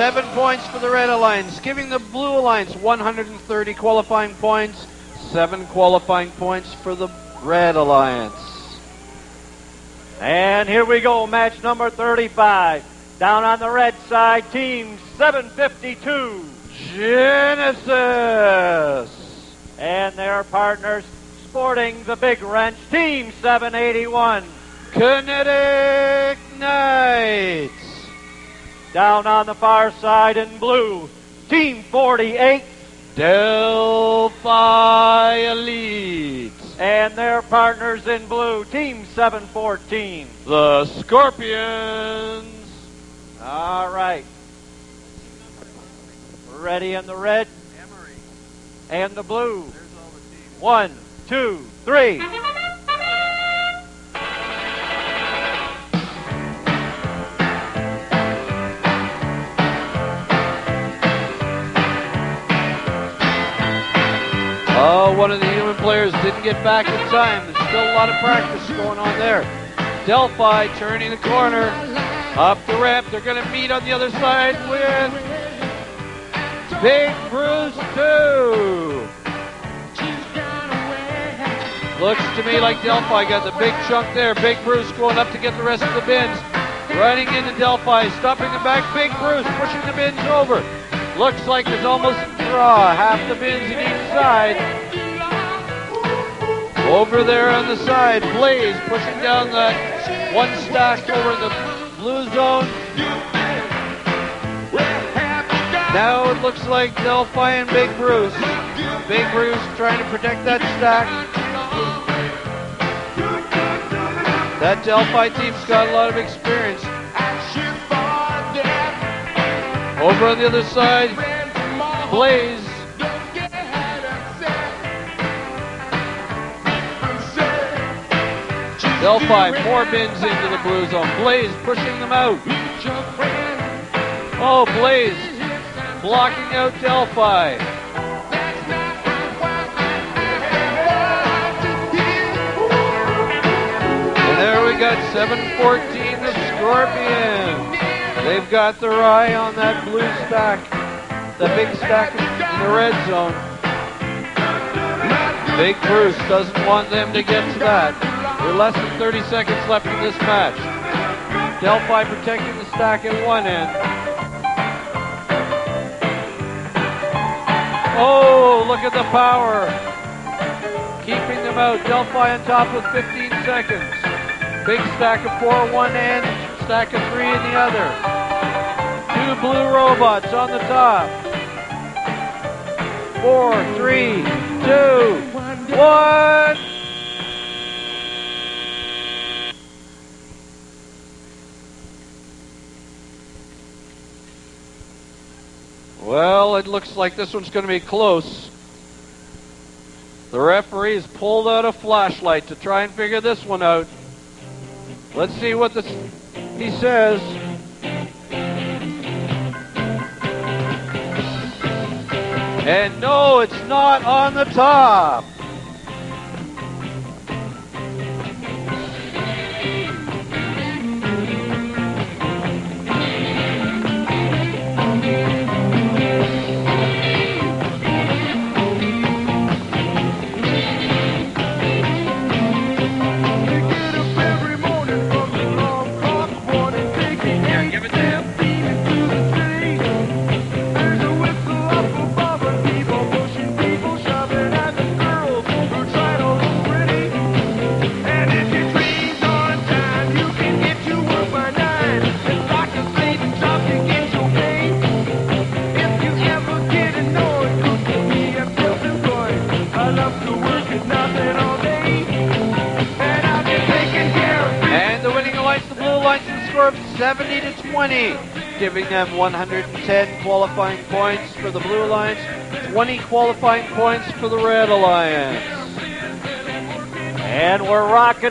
seven points for the Red Alliance, giving the Blue Alliance 130 qualifying points, seven qualifying points for the Red Alliance. And here we go, match number 35. Down on the red side, team 752. Genesis. And their partners sporting the big wrench, team 781. Kinetic Knights. Down on the far side in blue, team 48. Delphi Elite. And their partners in blue, team 714. The Scorpions. All right. Ready in the red. And the blue. One, two, three. Oh, one of the human players didn't get back in time. There's still a lot of practice going on there. Delphi turning the corner. Up the ramp. They're going to meet on the other side with Big Bruce 2. Looks to me like Delphi got the big chunk there. Big Bruce going up to get the rest of the bins. Running into Delphi, stopping the back. Big Bruce pushing the bins over. Looks like there's almost draw half the bins in each side. Over there on the side, Blaze pushing down that one stack over the blue zone. Now it looks like Delphi and Big Bruce. Big Bruce trying to protect that stack. That Delphi team's got a lot of experience. Over on the other side, Blaze. Delphi, more bins into the blue zone. Blaze pushing them out. Oh, Blaze blocking out Delphi. And there we got 714 the Scorpion. They've got their eye on that blue stack, that big stack in the red zone. Big Bruce doesn't want them to get to that. We're less than 30 seconds left in this match. Delphi protecting the stack at one end. Oh, look at the power. Keeping them out. Delphi on top with 15 seconds. Big stack of four one end, stack of three in the other. Two blue robots on the top. Four, three, two, one. Well, it looks like this one's going to be close. The referee has pulled out a flashlight to try and figure this one out. Let's see what this, he says. And no, it's not on the top. Of 70 to 20, giving them 110 qualifying points for the blue alliance, 20 qualifying points for the red alliance. And we're rocking.